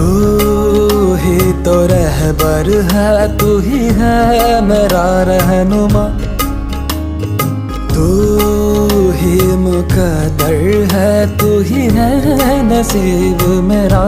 तू ही तो रहबर है तू ही है मेरा रहनुमा। तू ही मुकदर है तू ही है नसीब मेरा।